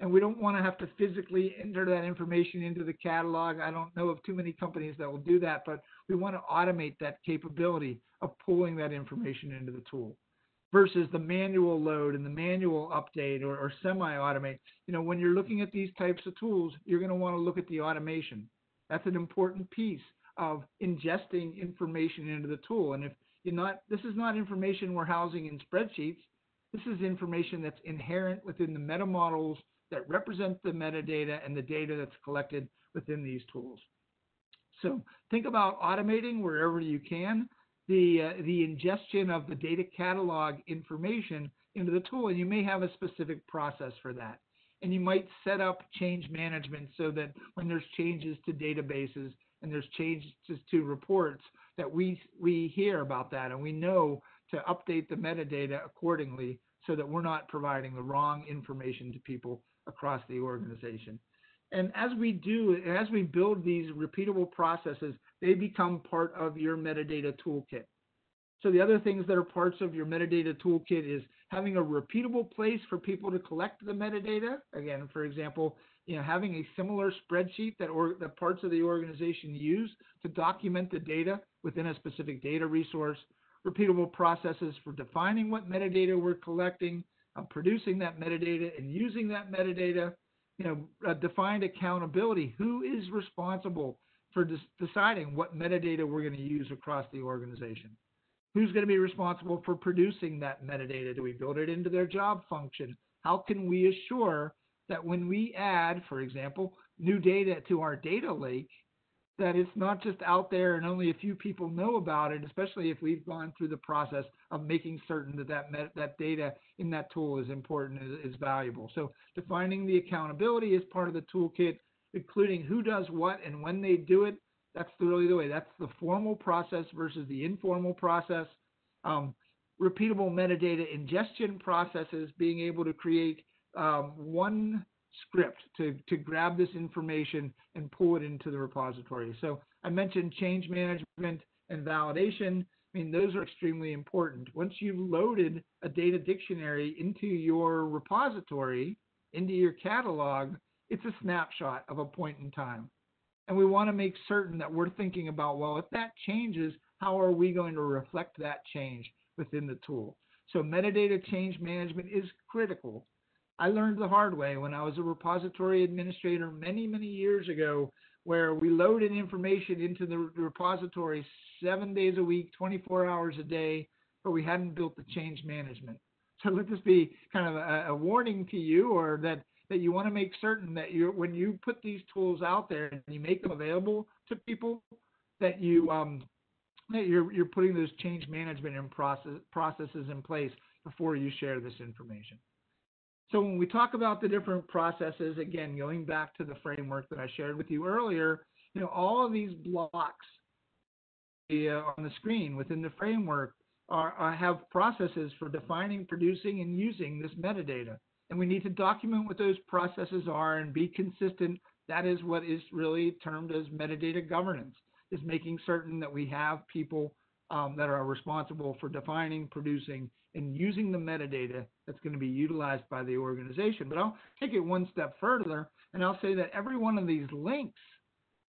And we don't want to have to physically enter that information into the catalog. I don't know of too many companies that will do that, but we want to automate that capability of pulling that information into the tool versus the manual load and the manual update or, or semi-automate. You know, when you're looking at these types of tools, you're going to want to look at the automation. That's an important piece of ingesting information into the tool. And if you're not, this is not information we're housing in spreadsheets. This is information that's inherent within the meta models that represent the metadata and the data that's collected within these tools. So think about automating wherever you can the, uh, the ingestion of the data catalog information into the tool, and you may have a specific process for that. And you might set up change management so that when there's changes to databases and there's changes to reports, that we, we hear about that and we know to update the metadata accordingly so that we're not providing the wrong information to people across the organization. And as we do, as we build these repeatable processes, they become part of your metadata toolkit. So the other things that are parts of your metadata toolkit is having a repeatable place for people to collect the metadata. Again, for example, you know, having a similar spreadsheet that or the parts of the organization use to document the data within a specific data resource, repeatable processes for defining what metadata we're collecting, uh, producing that metadata and using that metadata, you know, uh, defined accountability. Who is responsible for deciding what metadata we're going to use across the organization? Who's going to be responsible for producing that metadata? Do we build it into their job function? How can we assure that when we add, for example, new data to our data lake, that it's not just out there and only a few people know about it, especially if we've gone through the process of making certain that that, met, that data in that tool is important, is, is valuable. So defining the accountability is part of the toolkit, including who does what and when they do it. That's really the way. That's the formal process versus the informal process. Um, repeatable metadata ingestion processes, being able to create um, one script to, to grab this information and pull it into the repository. So I mentioned change management and validation. I mean, those are extremely important. Once you've loaded a data dictionary into your repository, into your catalog, it's a snapshot of a point in time. And we want to make certain that we're thinking about, well, if that changes, how are we going to reflect that change within the tool? So metadata change management is critical I learned the hard way when I was a repository administrator many, many years ago, where we loaded information into the repository seven days a week, 24 hours a day, but we hadn't built the change management. So let this be kind of a, a warning to you, or that that you want to make certain that you, when you put these tools out there and you make them available to people, that you um, that you're you're putting those change management and process processes in place before you share this information. So when we talk about the different processes, again, going back to the framework that I shared with you earlier, you know, all of these blocks uh, on the screen within the framework are, are, have processes for defining, producing, and using this metadata. And we need to document what those processes are and be consistent. That is what is really termed as metadata governance, is making certain that we have people um, that are responsible for defining, producing, and using the metadata that's going to be utilized by the organization. But I'll take it one step further and I'll say that every one of these links,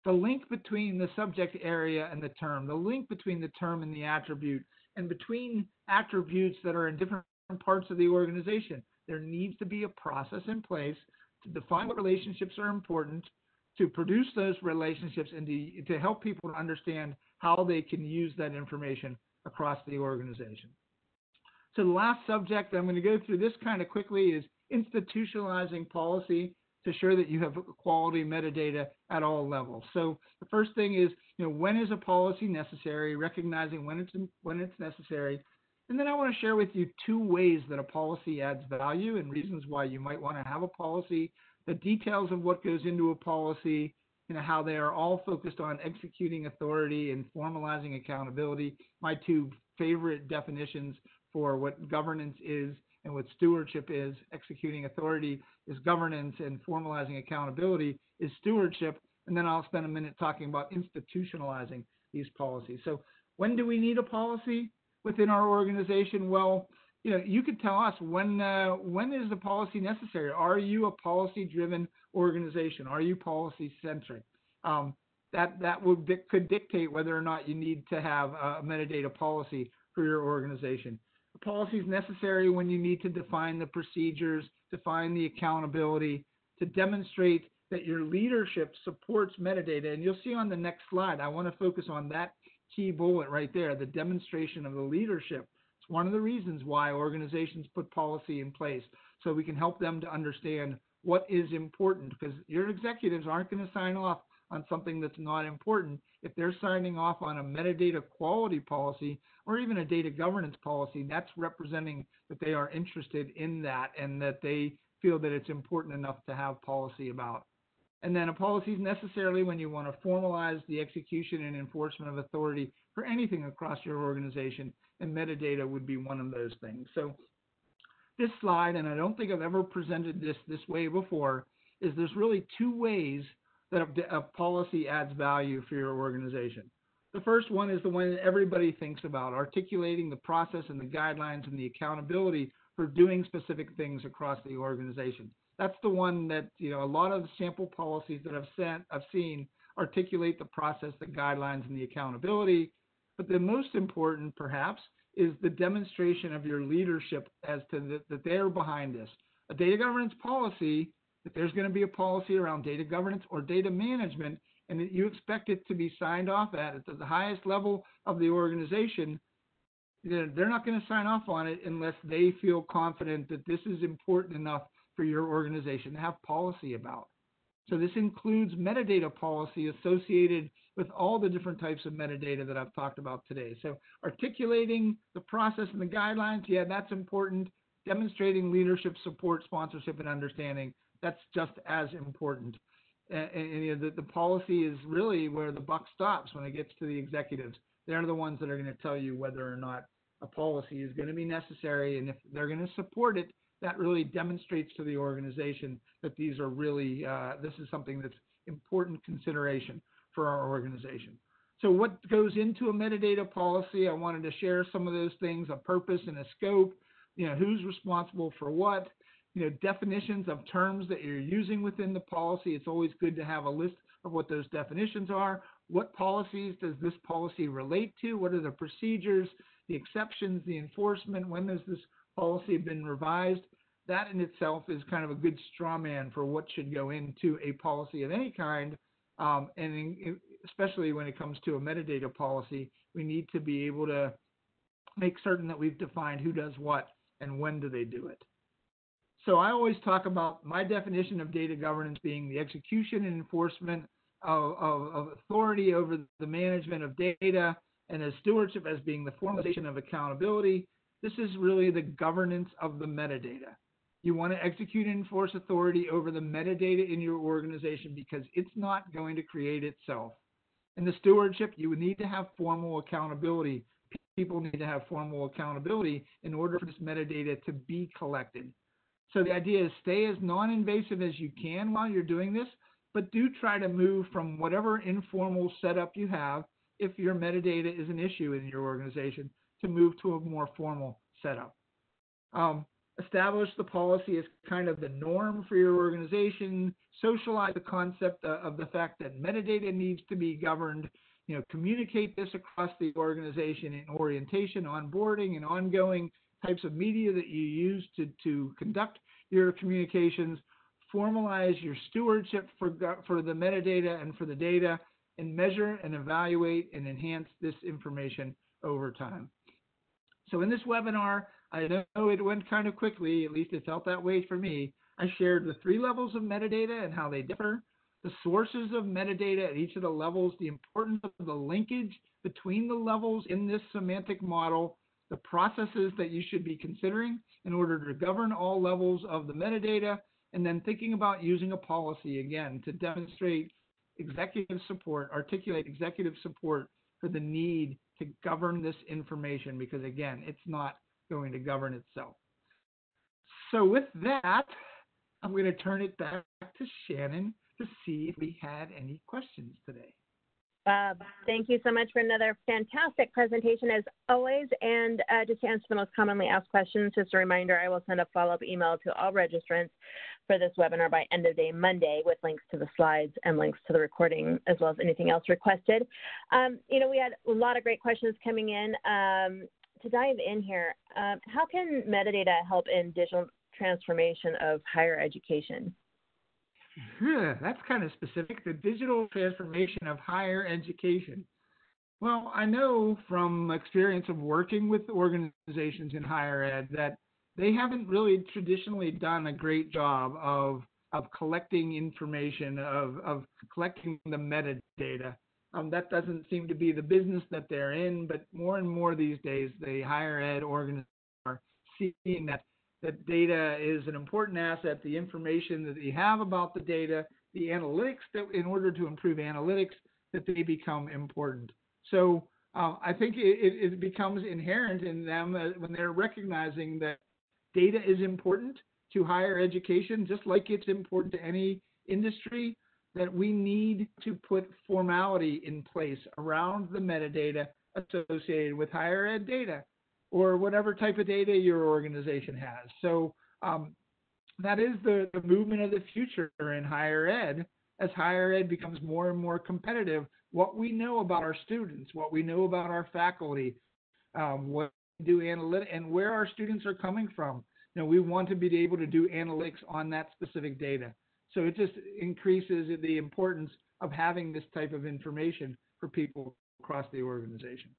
the link between the subject area and the term, the link between the term and the attribute, and between attributes that are in different parts of the organization, there needs to be a process in place to define what relationships are important, to produce those relationships, and to, to help people to understand how they can use that information across the organization. So the last subject I'm going to go through this kind of quickly is institutionalizing policy to ensure that you have quality metadata at all levels. So the first thing is, you know, when is a policy necessary, recognizing when it's when it's necessary. And then I want to share with you two ways that a policy adds value and reasons why you might want to have a policy, the details of what goes into a policy, you know, how they are all focused on executing authority and formalizing accountability. My two favorite definitions for what governance is and what stewardship is. Executing authority is governance, and formalizing accountability is stewardship. And then I'll spend a minute talking about institutionalizing these policies. So, when do we need a policy within our organization? Well, you know, you could tell us when uh, when is the policy necessary? Are you a policy-driven organization? Are you policy-centric? Um, that that would could dictate whether or not you need to have a metadata policy for your organization. Policy is necessary when you need to define the procedures, define the accountability, to demonstrate that your leadership supports metadata. And you'll see on the next slide, I want to focus on that key bullet right there, the demonstration of the leadership. It's one of the reasons why organizations put policy in place so we can help them to understand what is important because your executives aren't going to sign off on something that's not important. If they're signing off on a metadata quality policy or even a data governance policy, that's representing that they are interested in that and that they feel that it's important enough to have policy about. And then a policy is necessarily when you want to formalize the execution and enforcement of authority for anything across your organization, and metadata would be one of those things. So this slide, and I don't think I've ever presented this this way before, is there's really two ways that a, a policy adds value for your organization. The first one is the one that everybody thinks about, articulating the process and the guidelines and the accountability for doing specific things across the organization. That's the one that you know a lot of the sample policies that I've sent I've seen articulate the process, the guidelines, and the accountability. But the most important, perhaps, is the demonstration of your leadership as to the, that they're behind this. A data governance policy, if there's going to be a policy around data governance or data management, and that you expect it to be signed off at at the highest level of the organization, they're not going to sign off on it unless they feel confident that this is important enough for your organization to have policy about. So this includes metadata policy associated with all the different types of metadata that I've talked about today. So articulating the process and the guidelines, yeah, that's important. Demonstrating leadership, support, sponsorship, and understanding, that's just as important. And, and you know, the, the policy is really where the buck stops when it gets to the executives. They're the ones that are going to tell you whether or not a policy is going to be necessary, and if they're going to support it, that really demonstrates to the organization that these are really uh, this is something that's important consideration for our organization. So what goes into a metadata policy? I wanted to share some of those things: a purpose and a scope. You know, who's responsible for what? You know, definitions of terms that you're using within the policy. It's always good to have a list of what those definitions are. What policies does this policy relate to? What are the procedures? the exceptions, the enforcement, when has this policy been revised, that in itself is kind of a good straw man for what should go into a policy of any kind. Um, and in, especially when it comes to a metadata policy, we need to be able to make certain that we've defined who does what and when do they do it. So I always talk about my definition of data governance being the execution and enforcement of, of, of authority over the management of data and as stewardship as being the formalization of accountability. This is really the governance of the metadata. You want to execute and enforce authority over the metadata in your organization because it's not going to create itself. In the stewardship, you would need to have formal accountability. People need to have formal accountability in order for this metadata to be collected. So the idea is stay as non-invasive as you can while you're doing this, but do try to move from whatever informal setup you have if your metadata is an issue in your organization to move to a more formal setup. Um, establish the policy as kind of the norm for your organization. Socialize the concept of the fact that metadata needs to be governed. You know, communicate this across the organization in orientation, onboarding, and ongoing types of media that you use to, to conduct your communications. Formalize your stewardship for, for the metadata and for the data and measure and evaluate and enhance this information over time. So in this webinar, I know it went kind of quickly, at least it felt that way for me. I shared the three levels of metadata and how they differ, the sources of metadata at each of the levels, the importance of the linkage between the levels in this semantic model, the processes that you should be considering in order to govern all levels of the metadata, and then thinking about using a policy again to demonstrate executive support, articulate executive support for the need to govern this information because, again, it's not going to govern itself. So, with that, I'm going to turn it back to Shannon to see if we had any questions today. Bob, thank you so much for another fantastic presentation as always. And uh, just to answer the most commonly asked questions, just a reminder, I will send a follow-up email to all registrants for this webinar by end of day Monday with links to the slides and links to the recording as well as anything else requested. Um, you know, we had a lot of great questions coming in. Um, to dive in here, um, how can metadata help in digital transformation of higher education? That's kind of specific. The digital transformation of higher education. Well, I know from experience of working with organizations in higher ed that they haven't really traditionally done a great job of of collecting information, of of collecting the metadata. Um, that doesn't seem to be the business that they're in, but more and more these days, the higher ed organizations are seeing that that data is an important asset, the information that they have about the data, the analytics that in order to improve analytics, that they become important. So uh, I think it, it, becomes inherent in them uh, when they're recognizing that data is important to higher education, just like it's important to any industry, that we need to put formality in place around the metadata associated with higher ed data. Or whatever type of data your organization has. So um, that is the, the movement of the future in higher ed as higher ed becomes more and more competitive. What we know about our students, what we know about our faculty, um, what we do analytics, and where our students are coming from. You know, we want to be able to do analytics on that specific data. So it just increases the importance of having this type of information for people across the organization.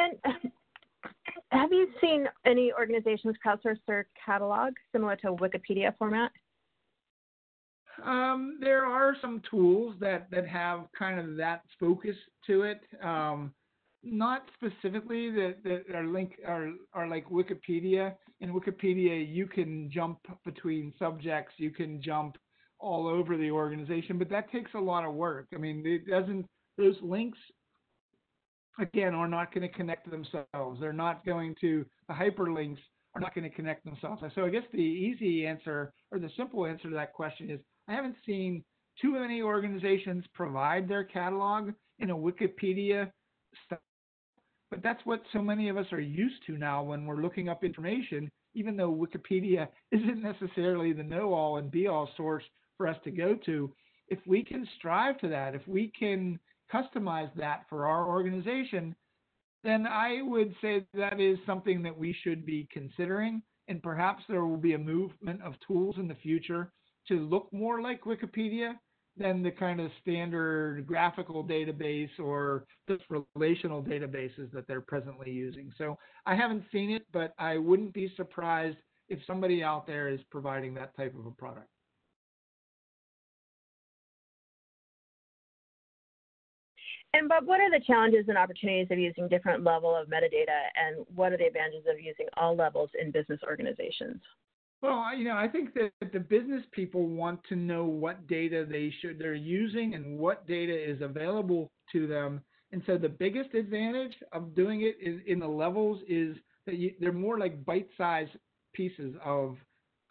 And have you seen any organizations crowdsource their catalog similar to Wikipedia format? Um, there are some tools that, that have kind of that focus to it. Um, not specifically that, that are link are, are like Wikipedia. In Wikipedia, you can jump between subjects, you can jump all over the organization, but that takes a lot of work. I mean, it doesn't. Those links again are not going to connect themselves. They're not going to the hyperlinks are not going to connect themselves. So I guess the easy answer or the simple answer to that question is I haven't seen too many organizations provide their catalog in a Wikipedia style. But that's what so many of us are used to now when we're looking up information, even though Wikipedia isn't necessarily the know all and be all source for us to go to. If we can strive to that, if we can customize that for our organization, then I would say that is something that we should be considering. And perhaps there will be a movement of tools in the future to look more like Wikipedia than the kind of standard graphical database or just relational databases that they're presently using. So I haven't seen it, but I wouldn't be surprised if somebody out there is providing that type of a product. And Bob, what are the challenges and opportunities of using different level of metadata, and what are the advantages of using all levels in business organizations? Well, you know, I think that the business people want to know what data they should they're using and what data is available to them. And so the biggest advantage of doing it in the levels is that you, they're more like bite-sized pieces of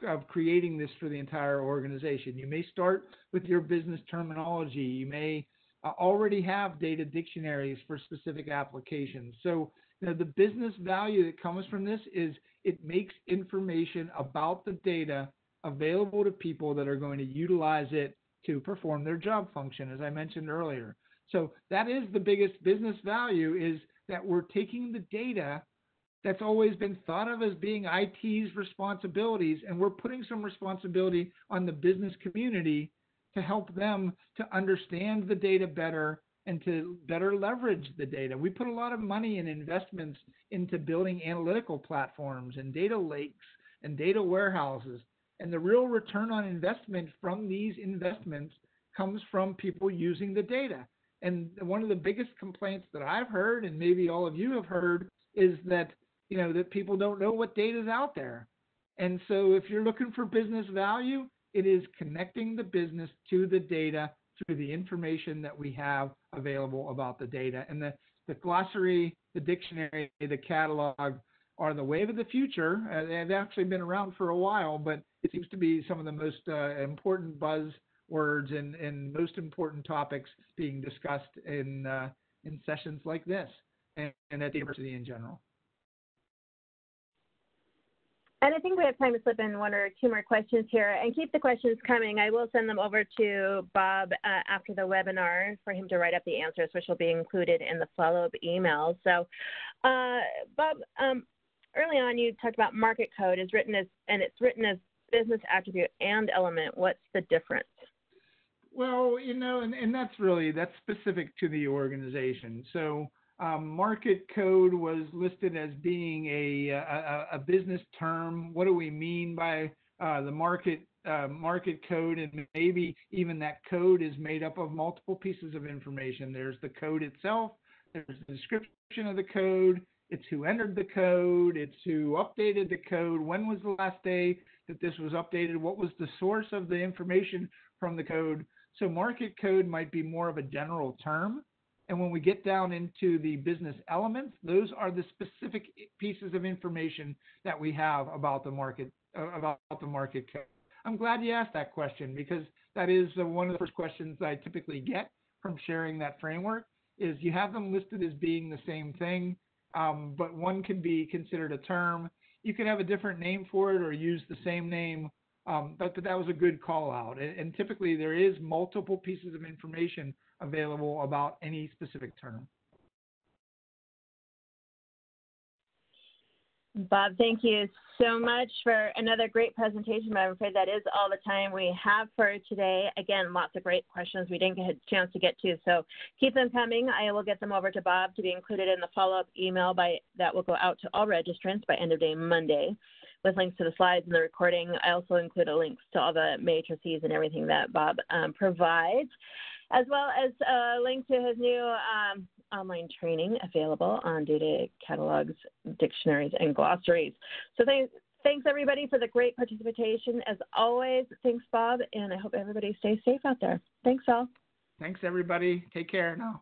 of creating this for the entire organization. You may start with your business terminology. You may already have data dictionaries for specific applications. So you know, the business value that comes from this is it makes information about the data available to people that are going to utilize it to perform their job function, as I mentioned earlier. So that is the biggest business value is that we're taking the data that's always been thought of as being IT's responsibilities, and we're putting some responsibility on the business community to help them to understand the data better and to better leverage the data. We put a lot of money and investments into building analytical platforms and data lakes and data warehouses. And the real return on investment from these investments comes from people using the data. And one of the biggest complaints that I've heard, and maybe all of you have heard, is that you know that people don't know what data is out there. And so if you're looking for business value, it is connecting the business to the data through the information that we have available about the data. And the, the glossary, the dictionary, the catalog are the wave of the future. Uh, they've actually been around for a while, but it seems to be some of the most uh, important buzz words and, and most important topics being discussed in, uh, in sessions like this and, and at the university in general. And I think we have time to slip in one or two more questions here. And keep the questions coming. I will send them over to Bob uh, after the webinar for him to write up the answers, which will be included in the follow-up email. So, uh, Bob, um, early on you talked about market code is written as, and it's written as business attribute and element. What's the difference? Well, you know, and, and that's really that's specific to the organization. So um, market code was listed as being a, a, a, business term. What do we mean by uh, the market uh, market code? And maybe even that code is made up of multiple pieces of information. There's the code itself. There's the description of the code. It's who entered the code. It's who updated the code. When was the last day that this was updated? What was the source of the information from the code? So market code might be more of a general term. And when we get down into the business elements, those are the specific pieces of information that we have about the market uh, about the market code. I'm glad you asked that question because that is one of the first questions I typically get from sharing that framework is you have them listed as being the same thing, um, but one can be considered a term. You could have a different name for it or use the same name, um, but, but that was a good call out. And, and typically there is multiple pieces of information available about any specific term. Bob, thank you so much for another great presentation. but I'm afraid that is all the time we have for today. Again, lots of great questions we didn't get a chance to get to, so keep them coming. I will get them over to Bob to be included in the follow-up email by that will go out to all registrants by end of day Monday with links to the slides and the recording. I also include a links to all the matrices and everything that Bob um, provides, as well as a link to his new um, online training available on data catalogs, dictionaries, and glossaries. So thanks, thanks everybody for the great participation. As always, thanks Bob, and I hope everybody stays safe out there. Thanks all. Thanks everybody. Take care now.